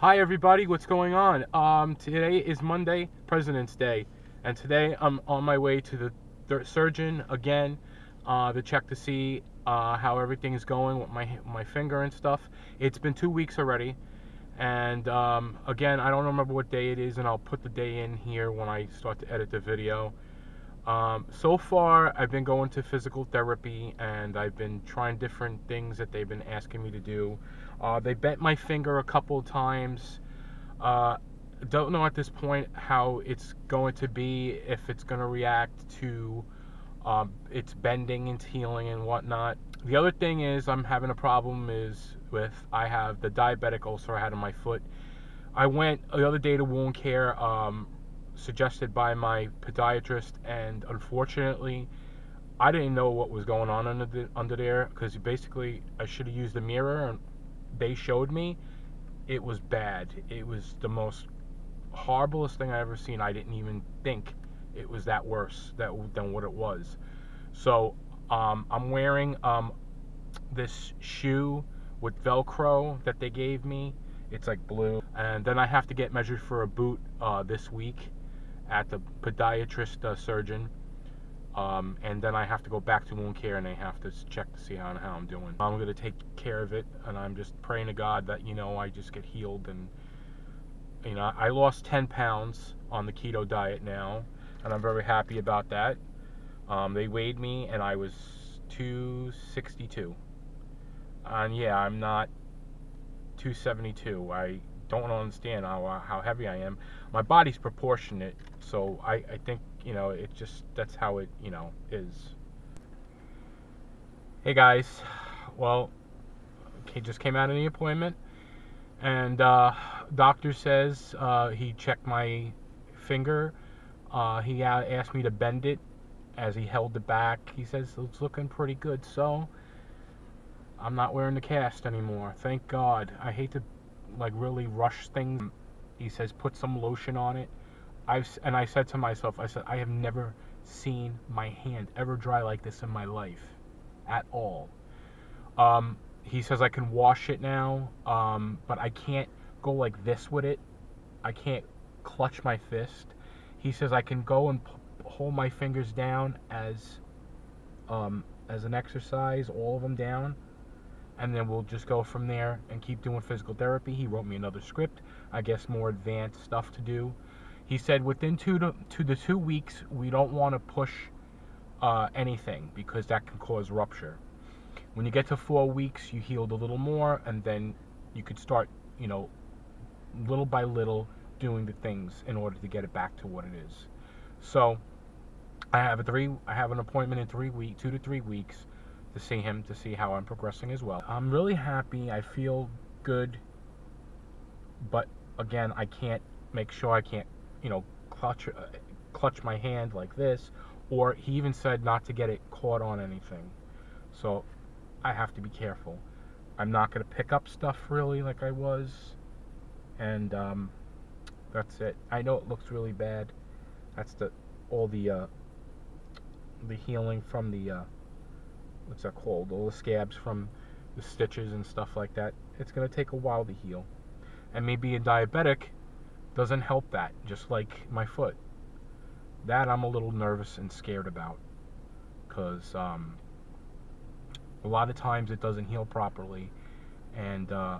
Hi everybody, what's going on? Um, today is Monday, President's Day, and today I'm on my way to the surgeon again uh, to check to see uh, how everything is going with my my finger and stuff. It's been two weeks already, and um, again I don't remember what day it is, and I'll put the day in here when I start to edit the video. Um, so far, I've been going to physical therapy and I've been trying different things that they've been asking me to do. Uh, they bent my finger a couple times. Uh, don't know at this point how it's going to be, if it's going to react to um, its bending and healing and whatnot. The other thing is I'm having a problem is with I have the diabetic ulcer I had on my foot. I went the other day to wound care. Um, suggested by my podiatrist, and unfortunately, I didn't know what was going on under the, under there because basically I should have used a mirror, and they showed me. It was bad. It was the most horriblest thing I ever seen. I didn't even think it was that worse that than what it was. So um, I'm wearing um, this shoe with Velcro that they gave me. It's like blue, and then I have to get measured for a boot uh, this week at the podiatrist uh, surgeon. Um, and then I have to go back to wound care and I have to check to see how, how I'm doing. I'm going to take care of it and I'm just praying to God that, you know, I just get healed and, you know, I lost 10 pounds on the keto diet now and I'm very happy about that. Um, they weighed me and I was 262. And yeah, I'm not 272. I don't understand how, how heavy I am. My body's proportionate, so I, I think, you know, it just, that's how it, you know, is. Hey guys, well, he just came out of the appointment, and uh, doctor says uh, he checked my finger. Uh, he asked me to bend it as he held it back. He says it's looking pretty good, so I'm not wearing the cast anymore. Thank God. I hate to like really rush things. He says put some lotion on it. I've and I said to myself, I said I have never seen my hand ever dry like this in my life, at all. Um, he says I can wash it now, um, but I can't go like this with it. I can't clutch my fist. He says I can go and hold my fingers down as um, as an exercise, all of them down and then we'll just go from there and keep doing physical therapy. He wrote me another script, I guess more advanced stuff to do. He said within two to, to the two weeks, we don't want to push uh, anything because that can cause rupture. When you get to four weeks, you healed a little more, and then you could start, you know, little by little doing the things in order to get it back to what it is. So, I have a three. I have an appointment in three weeks, two to three weeks to see him to see how I'm progressing as well. I'm really happy. I feel good, but again, I can't make sure I can't, you know, clutch uh, clutch my hand like this. Or he even said not to get it caught on anything. So I have to be careful. I'm not going to pick up stuff really like I was. And um, that's it. I know it looks really bad. That's the all the uh, the healing from the uh, what's that called? All the scabs from the stitches and stuff like that. It's going to take a while to heal. And maybe a diabetic doesn't help that, just like my foot. That I'm a little nervous and scared about. Because um, a lot of times it doesn't heal properly. And, uh,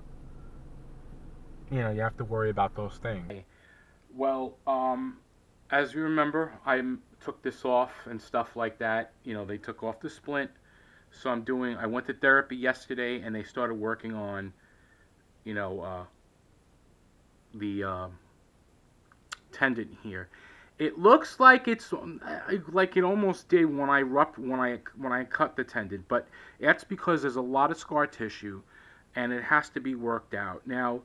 you know, you have to worry about those things. Well, um, as you remember, I took this off and stuff like that. You know, they took off the splint so I'm doing, I went to therapy yesterday and they started working on, you know, uh, the uh, tendon here. It looks like it's like it almost did when I rupt, when I when I cut the tendon, but that's because there's a lot of scar tissue, and it has to be worked out. Now,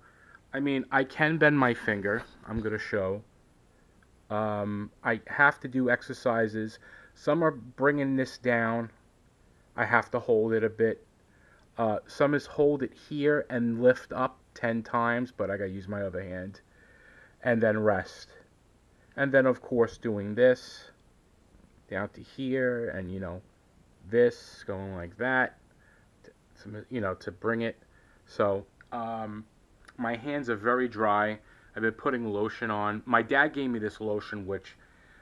I mean, I can bend my finger. I'm gonna show. Um, I have to do exercises. Some are bringing this down. I have to hold it a bit. Uh, some is hold it here and lift up 10 times, but I gotta use my other hand. And then rest. And then, of course, doing this down to here, and you know, this going like that, to, you know, to bring it. So, um, my hands are very dry. I've been putting lotion on. My dad gave me this lotion, which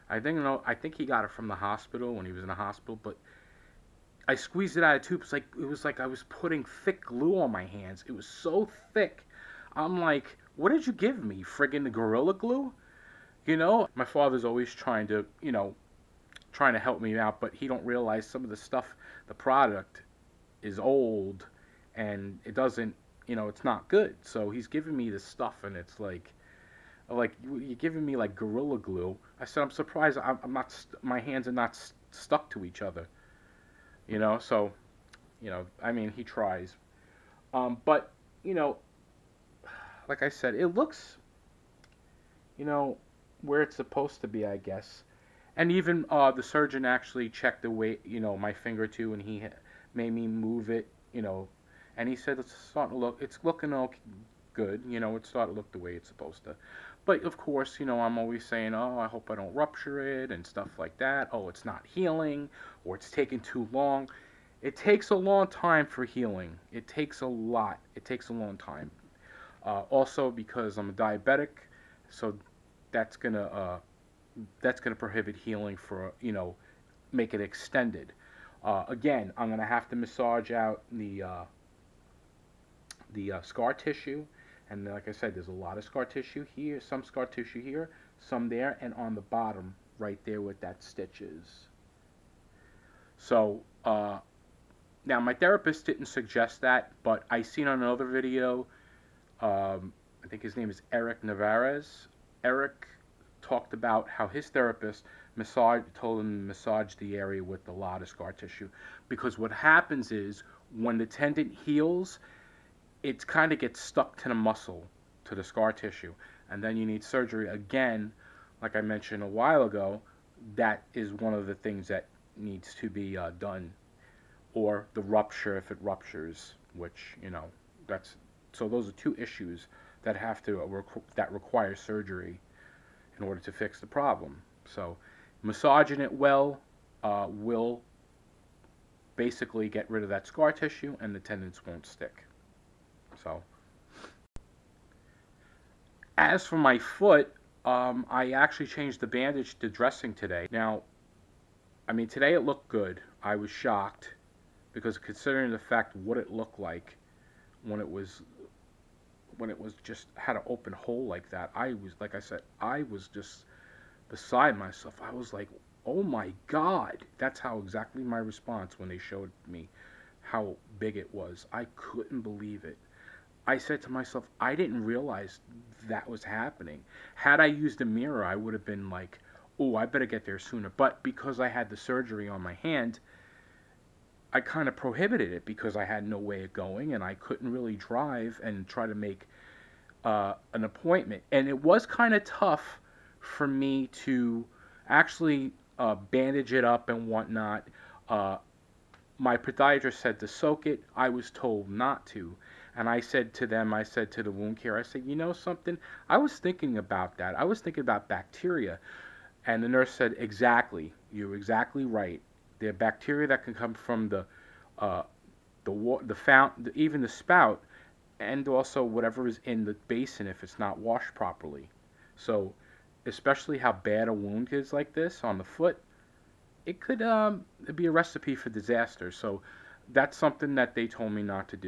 I think no, I think he got it from the hospital when he was in the hospital. But I squeezed it out of tubes like it was like I was putting thick glue on my hands. It was so thick. I'm like, what did you give me? Friggin' the Gorilla Glue? You know, my father's always trying to, you know, trying to help me out, but he don't realize some of the stuff, the product is old and it doesn't, you know, it's not good. So he's giving me this stuff and it's like, like you're giving me like gorilla glue. I said I'm surprised I'm, I'm not my hands are not st- stuck to each other. You know, so you know, I mean, he tries. Um, but you know, like I said, it looks, you know, where it's supposed to be, I guess. And even uh, the surgeon actually checked the weight, you know, my finger too, and he made me move it, you know, and he said it's starting to look, it's looking okay, good, you know, it's starting to look the way it's supposed to. But of course, you know, I'm always saying, oh, I hope I don't rupture it and stuff like that. Oh, it's not healing or it's taking too long. It takes a long time for healing. It takes a lot. It takes a long time. Uh, also, because I'm a diabetic, so that's gonna uh, that's gonna prohibit healing for you know make it extended. Uh, again, I'm gonna have to massage out the uh, the uh, scar tissue and like I said, there's a lot of scar tissue here, some scar tissue here, some there, and on the bottom right there with that stitches. So, uh, now my therapist didn't suggest that, but I seen on another video, um, I think his name is Eric Navarez. Eric talked about how his therapist massage told him to massage the area with a lot of scar tissue because what happens is when the tendon heals it kind of gets stuck to the muscle, to the scar tissue, and then you need surgery again. Like I mentioned a while ago, that is one of the things that needs to be uh, done, or the rupture if it ruptures, which you know that's so those are two issues that have to uh, requ- that require surgery in order to fix the problem. So massaging it well uh, will basically get rid of that scar tissue and the tendons won't stick. So, as for my foot, um, I actually changed the bandage to dressing today. Now, I mean, today it looked good. I was shocked because considering the fact what it looked like when it was when it was just had an open hole like that, I was like I said, I was just beside myself. I was like, "Oh my god." That's how exactly my response when they showed me how big it was. I couldn't believe it. I said to myself, I didn't realize that was happening. Had I used a mirror, I would have been like, oh, I better get there sooner. But because I had the surgery on my hand, I kind of prohibited it because I had no way of going and I couldn't really drive and try to make uh, an appointment. And it was kind of tough for me to actually uh, bandage it up and whatnot. Uh, my podiatrist said to soak it. I was told not to. And I said to them, I said to the wound care, I said, you know something? I was thinking about that. I was thinking about bacteria. And the nurse said, exactly. You're exactly right. There are bacteria that can come from the, uh, the, the fount, even the spout, and also whatever is in the basin if it's not washed properly. So, especially how bad a wound is like this on the foot, it could um, be a recipe for disaster. So, that's something that they told me not to do.